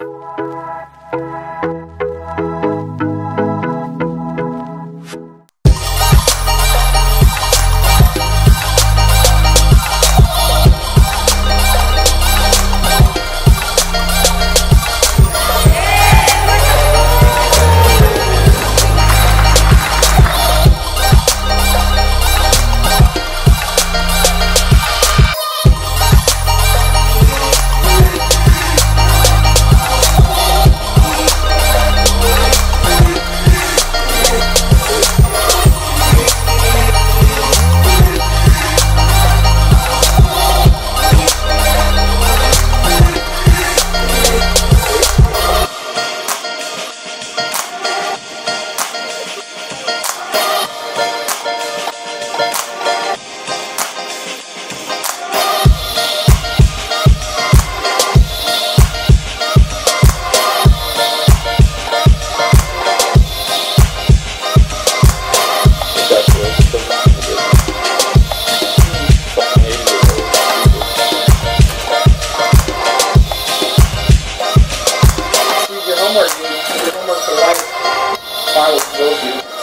Música Almost the right fire will you.